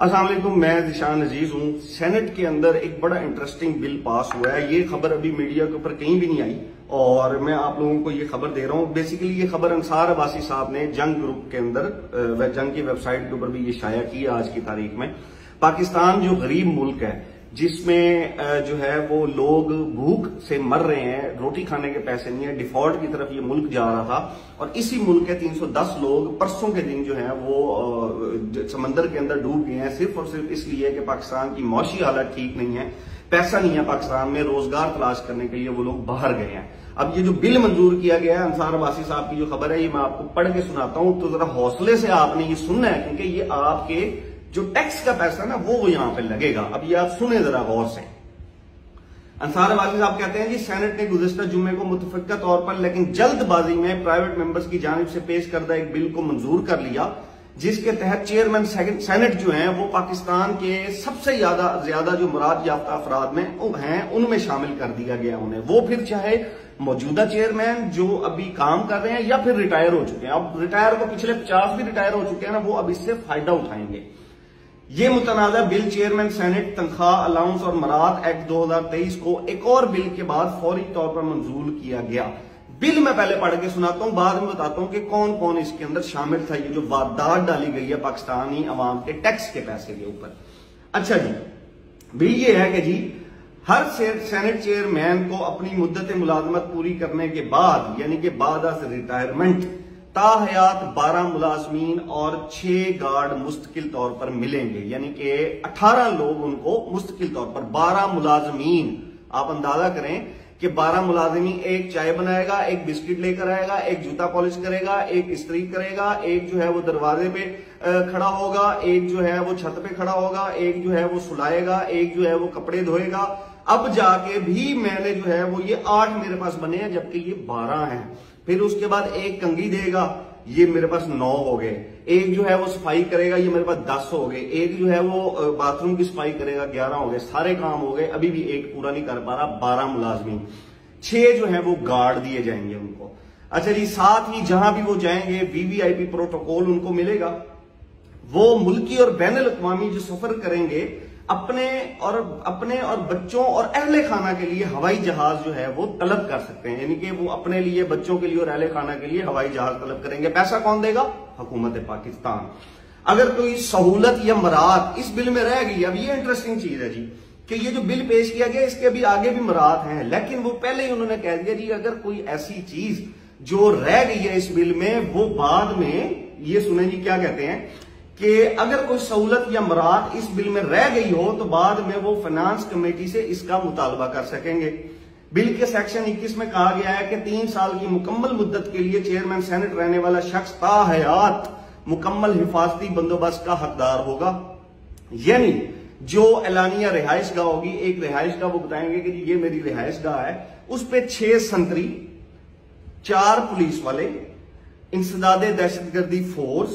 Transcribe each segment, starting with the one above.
असलम मैं जिशान अज़ीज़ हूँ। सेनेट के अंदर एक बड़ा इंटरेस्टिंग बिल पास हुआ है। ये खबर अभी मीडिया के ऊपर कहीं भी नहीं आई और मैं आप लोगों को ये खबर दे रहा हूँ। बेसिकली ये खबर अंसार अबासी साहब ने जंग ग्रुप के अंदर जंग की वेबसाइट के ऊपर भी ये शाया की आज की तारीख में। पाकिस्तान जो गरीब मुल्क है जिसमें जो है, वो लोग भूख से मर रहे हैं, रोटी खाने के पैसे नहीं है, डिफ़ॉल्ट की तरफ़ ये मुल्क जा रहा था, और इसी मुल्क के 310 लोग परसों के दिन जो है, वो समंदर के अंदर डूब गए हैं, सिर्फ़ और सिर्फ़ इसलिए कि पाकिस्तान की मौसी हालत ठीक नहीं है, पैसा नहीं है पाकिस्तान में रोज़गार तलाश करने के लिए वो लोग बाहर गए हैं। अब ये जो बिल मंजूर किया गया है अंसार वासी साहब की जो खबर है, ये मैं आपको पढ़ के सुनाता हूँ तो जरा हौसले से आपने ये सुनना है, क्योंकि ये आपके जो टैक्स का पैसा ना, वो यहाँ पे लगेगा। अब ये आप सुने जरा गौर से। अंसार वाजी साहब कहते हैं, जी सेनेट ने गुजशत जुम्मे को मुतफिका तौर पर, लेकिन जल्दबाजी में प्राइवेट मेंबर्स की जानब से पेश करदा एक बिल को मंजूर कर लिया, जिसके तहत चेयरमैन सेनेट जो है, वो पाकिस्तान के सबसे ज़्यादा ज़्यादा जो मुराद याफ्ता अफराद में हैं, उनमें शामिल कर दिया गया उन्हें। वो फिर चाहे मौजूदा चेयरमैन जो अभी काम कर रहे हैं, या फिर रिटायर हो चुके हैं। अब रिटायर को पिछले पचास भी रिटायर हो चुके हैं ना, वो अब इससे फ़ायदा उठाएँगे। ये मुतनाज़ा बिल चेयरमैन सेनेट, तनख्वाह, अलाउंस और मराद एक्ट 2023 को एक और बिल के बाद फौरी तौर पर मंजूर किया गया। बिल मैं पहले पढ़ के सुनाता हूँ, बाद में बताता हूँ कि कौन कौन इसके अंदर शामिल था। ये जो वारदात डाली गई है पाकिस्तानी अवाम के टैक्स के पैसे के ऊपर। अच्छा जी, बिल ये है कि जी, हर सेनेट चेयरमैन को अपनी मुद्दत मुलाजमत पूरी करने के बाद, यानी कि बाद रिटायरमेंट ताहयात बारह मुलाजमीन और छह गार्ड मुस्तकिल तौर पर मिलेंगे। यानी कि अठारह लोग उनको मुस्तकिल तौर पर, बारह मुलाजमीन। आप अंदाज़ा करें कि बारह मुलाजमी एक चाय बनाएगा, एक बिस्किट लेकर आएगा, एक जूता पॉलिश करेगा, एक स्त्री करेगा, एक जो है वो दरवाजे पे खड़ा होगा, एक जो है वो छत पे खड़ा होगा, एक जो है वो सुलाएगा, एक जो है वो कपड़े धोएगा। अब जाके भी मैंने जो है वो ये आठ मेरे पास बने हैं, जबकि ये बारह हैं। फिर उसके बाद एक कंगी देगा, ये मेरे पास नौ हो गए। एक जो है वो सफ़ाई करेगा, ये मेरे पास दस हो गए। एक जो है वो बाथरूम की सफ़ाई करेगा, ग्यारह हो गए। सारे काम हो गए, अभी भी एक पूरा नहीं कर पा रहा, बारह मुलाजमी छह जो है वो गार्ड दिए जाएँगे उनको। अच्छा जी, साथ ही जहाँ भी वो जाएँगे, वीवीआईपी प्रोटोकॉल उनको मिलेगा। वो मुल्की और बैन अवी जो सफ़र करेंगे अपने और अपने और बच्चों और अहले खाना के लिए हवाई जहाज़ जो है वो तलब कर सकते हैं। यानी कि वो अपने लिए, बच्चों के लिए और अहले खाना के लिए हवाई जहाज़ तलब करेंगे। पैसा कौन देगा? हुकूमत पाकिस्तान। अगर कोई सहूलत या मरात इस बिल में रह गई, अब ये इंटरेस्टिंग चीज़ है जी, कि ये जो बिल पेश किया गया, इसके अभी आगे भी मरात हैं, लेकिन वो पहले ही उन्होंने कह दिया जी, अगर कोई ऐसी चीज़ जो रह गई है इस बिल में, वो बाद में, ये सुने जी क्या कहते हैं? कि अगर कोई सहूलत या मराद इस बिल में रह गई हो तो बाद में वो फाइनेंस कमेटी से इसका मुतालबा कर सकेंगे। बिल के सेक्शन 21 में कहा गया है कि तीन साल की मुकम्मल मुद्दत के लिए चेयरमैन सेनेट रहने वाला शख्स ताहयात मुकम्मल हिफाजती बंदोबस्त का हकदार होगा। यानी जो एलानिया रिहाइश गाह होगी, एक रिहाइश गाह वो बताएँगे कि ये मेरी रिहाइश गाह है, उस पर छह संतरी, चार पुलिस वाले, इंसदाद दहशतगर्दी फोर्स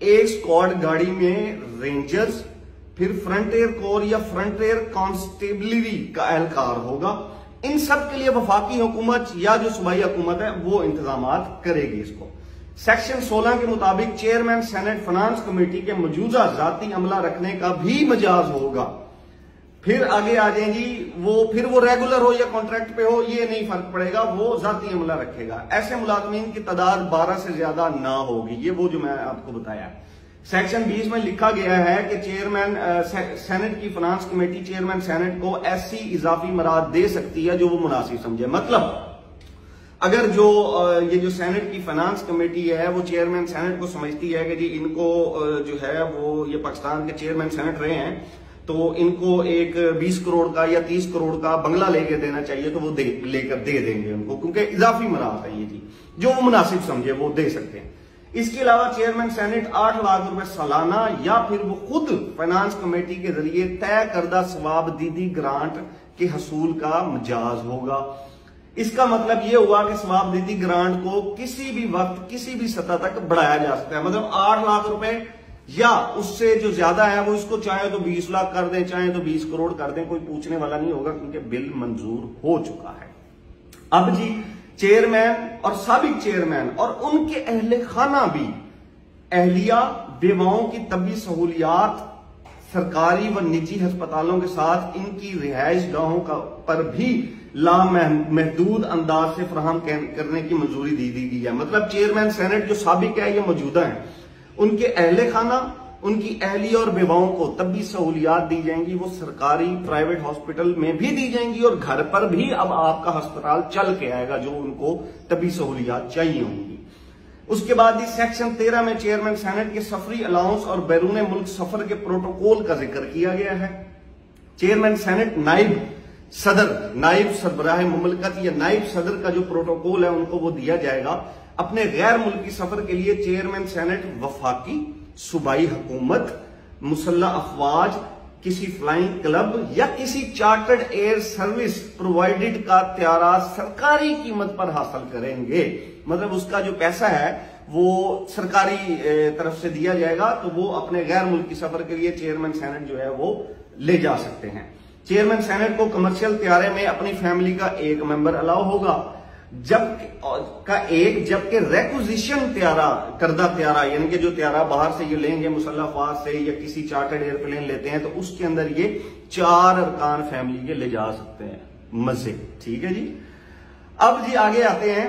एक स्क्वाड गाड़ी में रेंजर्स फिर फ्रंट एयर कोर या फ्रंट एयर कॉन्स्टेबलरी का एहलकार होगा। इन सब के लिए वफाकी हुकूमत या जो सूबाई हुकूमत है, वो इंतज़ाम करेगी इसको। सेक्शन 16 के मुताबिक चेयरमैन सेनेट फाइनेंस कमेटी के मौजूदा जाति अमला रखने का भी मजाज होगा। फिर आगे आ जाए जी वो फिर वो रेगुलर हो या कॉन्ट्रैक्ट पे हो, ये नहीं फ़र्क पड़ेगा, वो जाती अमला रखेगा। ऐसे मुलाजमीन की तादाद 12 से ज़्यादा ना होगी, ये वो जो मैं आपको बताया। सेक्शन 20 में लिखा गया है कि चेयरमैन सेनेट की फाइनेंस कमेटी चेयरमैन सेनेट को ऐसी इजाफी मराद दे सकती है, जो वो मुनासिब समझे। मतलब अगर जो ये जो सेनेट की फाइनेंस कमेटी है, वो चेयरमैन सेनेट को समझती है कि जी इनको जो है वो ये पाकिस्तान के चेयरमैन सेनेट रहे हैं तो इनको एक 20 करोड़ का या 30 करोड़ का बंगला लेके देना चाहिए तो वो दे, लेकर दे देंगे उनको, क्योंकि इजाफी मराहत है ये जी जो वो मुनासिब समझे, वो दे सकते हैं। इसके अलावा चेयरमैन सेनेट आठ लाख रुपए सालाना या फिर वो खुद फाइनेंस कमेटी के ज़रिए तय करदा स्वाब दीदी ग्रांट के हसूल का मजाज होगा। इसका मतलब ये हुआ कि स्वाब दीदी ग्रांट को किसी भी वक्त, किसी भी सतह तक बढ़ाया जा सकता है। मतलब आठ लाख रुपए या उससे जो ज़्यादा है वो इसको चाहे तो 20 लाख कर दें, चाहे तो 20 करोड़ कर दें, कोई पूछने वाला नहीं होगा क्योंकि बिल मंजूर हो चुका है। अब जी चेयरमैन और सबक चेयरमैन और उनके अहले खाना भी, अहलिया बेवाओं की तबी सहूलियात सरकारी व निजी अस्पतालों के साथ इनकी रिहायश गाहों का पर भी लामहदूद अंदाज से फ्राहम करने की मंजूरी दी दी गई है। मतलब चेयरमैन सेनेट जो सबक है, ये मौजूदा है। उनके अहले खाना, उनकी अहली और बेवाओं को तब भी सहूलियात दी जाएँगी, वो सरकारी प्राइवेट हॉस्पिटल में भी दी जाएँगी और घर पर भी अब आपका अस्पताल चल के आएगा, जो उनको तभी सहूलियात चाहिए होंगी। उसके बाद ही सेक्शन तेरह में चेयरमैन सेनेट के सफरी अलाउंस और बैरून मुल्क सफ़र के प्रोटोकॉल का ज़िक्र किया गया है। चेयरमैन सेनेट नाइब सदर नाइब सरबराह मुमलकत या नाइब सदर का जो प्रोटोकॉल है, उनको वो दिया जाएगा। अपने गैर मुल्की सफ़र के लिए चेयरमैन, सेनेट, वफाकी, सूबाई हुकूमत, मुसल्ला अफवाज, किसी फ्लाइंग क्लब या किसी चार्टर्ड एयर सर्विस प्रोवाइडेड का त्यारा सरकारी कीमत पर हासिल करेंगे। मतलब उसका जो पैसा है, वो सरकारी तरफ़ से दिया जाएगा तो वो अपने गैर मुल्की सफ़र के लिए चेयरमैन, सेनेट जो है वो ले जा सकते हैं। चेयरमैन, सेनेट को कमर्शियल त्यारे में अपनी फैमिली का एक मेंबर अलाउ होगा। जब का एक जबकि रेकुजिशन त्यारा, करदा त्यारा, यानी कि जो त्यारा बाहर से ये लेंगे मुसल्लाफात से या किसी चार्टर्ड एयरप्लेन लेते हैं तो उसके अंदर ये चार अरकान फैमिली के ले जा सकते हैं, मज़े। ठीक है जी? अब जी आगे आते हैं।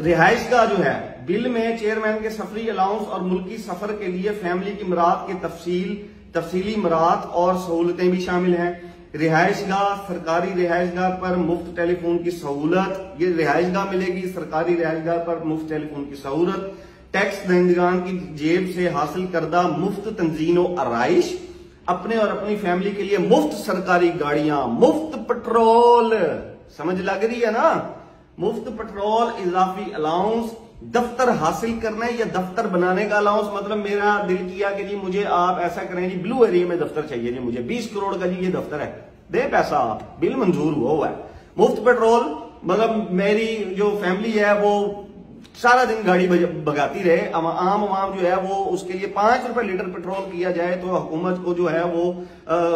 रिहाइश का जो है, बिल में चेयरमैन के सफरी अलाउंस और मुल्की सफ़र के लिए फैमिली की मराद के तफसील, तफसीली मराद और सहूलतें भी शामिल हैं। रिहाइश गाह सरकारी रिहाइश गाह पर मुफ़्त टेलीफोन की सहूलत। ये रिहाइश गाह मिलेगी, सरकारी रिहाइश गाह पर मुफ़्त टेलीफोन की सहूलत। टैक्स दहंदगान की जेब से हासिल करदा मुफ़्त तंजीनो आरइश। अपने और अपनी फैमिली के लिए मुफ़्त सरकारी गाड़ियाँ, मुफ़्त पेट्रोल। समझ लग रही है ना? मुफ़्त पेट्रोल, इजाफी अलाउंस दफ्तर हासिल करना है या दफ्तर बनाने का अलाउंस मतलब मेरा दिल किया कि जी मुझे आप ऐसा करें जी ब्लू एरिया में दफ्तर चाहिए जी मुझे। 20 करोड़ का जी ये दफ्तर है। दे पैसा आप। बिल मंजूर हुआ हुआ है। मुफ़्त पेट्रोल मतलब मेरी जो फैमिली है, वो सारा दिन गाड़ी भगाती रहे। आम आवाम जो है वो उसके लिए पाँच रुपए लीटर पेट्रोल किया जाए तो हुकूमत को जो है वो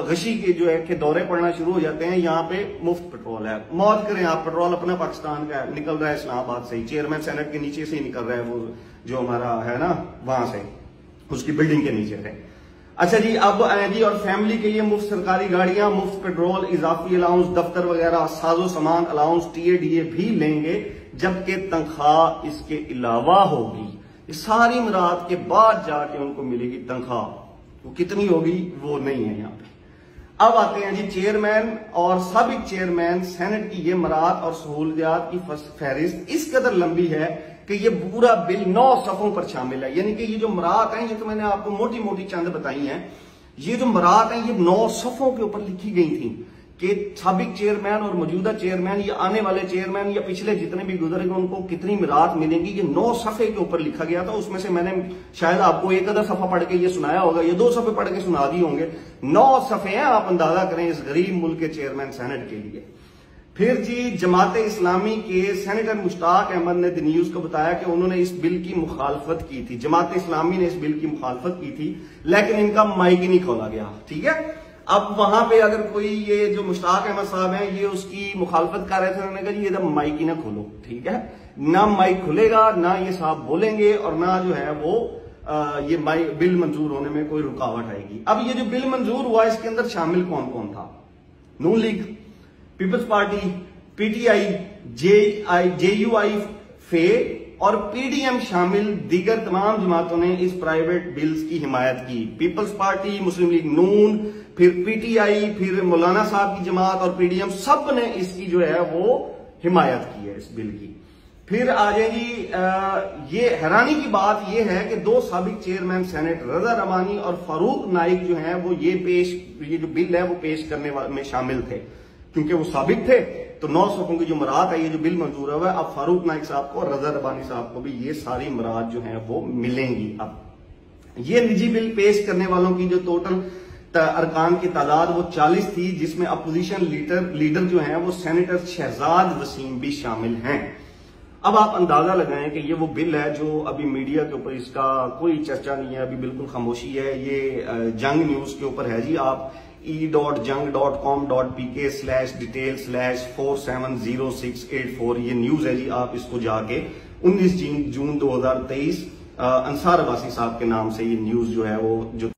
गशी के जो है के दौरे पड़ना शुरू हो जाते हैं। यहाँ पे मुफ़्त पेट्रोल है। मौत करें आप, पेट्रोल अपना पाकिस्तान का निकल रहा है इस्लामाबाद से ही। चेयरमैन सेनेट के नीचे से ही निकल रहा है वो जो हमारा है ना, वहाँ से। उसकी बिल्डिंग के नीचे से। अच्छा जी, अब जी, और फैमिली के लिए मुफ़्त सरकारी गाड़ियाँ, मुफ़्त पेट्रोल इजाफी अलाउंस दफ्तर वगैरह, साजो सामान अलाउंस टीए डीए भी लेंगे, जबकि तनख्वाह इसके अलावा होगी। ये सारी मुराद के बाद जाके उनको मिलेगी तनख्वाह। वो कितनी होगी, वो नहीं है यहाँ पे। अब आते हैं जी चेयरमैन और सबक चेयरमैन सेनेट की ये मराद और सहूलियात की फहरिस्त इस कदर लंबी है कि ये पूरा बिल नौ सफों पर शामिल है। यानी कि ये जो मरात है, ये तो मैंने आपको मोटी मोटी चंद बताई हैं। ये जो मरात है, ये नौ सफों के ऊपर लिखी गई थी कि सबक चेयरमैन और मौजूदा चेयरमैन, या आने वाले चेयरमैन, या पिछले जितने भी गुजरे उनको कितनी मिरात मिलेंगी, ये नौ सफे के ऊपर लिखा गया था। उसमें से मैंने शायद आपको एक अदर सफ़ा पढ़ के ये सुनाया होगा, ये दो सफे पढ़ के सुना दिए होंगे। नौ सफे हैं, आप अंदाज़ा करें इस गरीब मुल्क के चेयरमैन, सेनेट के लिए। फिर जी, जमात इस्लामी के सेनेटर मुश्ताक अहमद ने द न्यूज़ को बताया कि उन्होंने इस बिल की मुखालफत की थी। जमात इस्लामी ने इस बिल की मुखालफत की थी, लेकिन इनका माइक नहीं खोला गया। ठीक है? अब वहाँ पे अगर कोई ये जो मुश्ताक अहमद साहब हैं, ये उसकी मुखालफत कर रहे थे उन्होंने कहा, ये माइक ही ना खोलो। ठीक है? ना माइक खुलेगा, ना ये साहब बोलेंगे, और ना जो है वो ये माइक बिल मंजूर होने में कोई रुकावट आएगी। अब ये जो बिल मंजूर हुआ, इसके अंदर शामिल कौन कौन था? Noon league. Peoples Party, PTI J I J U I, फे और पीडीएम शामिल दीगर तमाम जमातों ने इस प्राइवेट बिल्स की हिमायत की। Peoples Party, Muslim League Noon, फिर पीटीआई, फिर मौलाना साहब की जमात और पीडीएम सबने इसकी जो है वो हिमायत की है इस बिल की। फिर आ जाएगी ये हैरानी की बात यह है कि दो सबक चेयरमैन सेनेट रजा रमानी और फारूक नाइक जो है, वो ये पेश, ये जो बिल है वो पेश करने में शामिल थे। क्योंकि वो साबित थे तो नौ सफों की जो मराद है ये जो बिल मंजूर हुआ है, अब फारूक नाइक साहब को रजा रबानी साहब को भी ये सारी मराद जो है वो मिलेंगी अब। ये निजी बिल पेश करने वालों की जो टोटल अरकान की तादाद वो 40 थी, जिसमें अपोजिशन लीडर लीडर जो है वो सेनेटर शहजाद वसीम भी शामिल हैं। अब आप अंदाज़ा लगाएँ कि ये वो बिल है जो अभी मीडिया के ऊपर इसका कोई चर्चा नहीं है, अभी बिल्कुल खामोशी है, ये जंग न्यूज़ के ऊपर है जी। आप e dot Jang dot com dot P K slash detail slash four seven zero six eight four ये न्यूज़ है जी, आप इसको जाके उन्नीस जून दो हज़ार तेईस अंसार वासी साहब के नाम से ये न्यूज़ जो है वो जो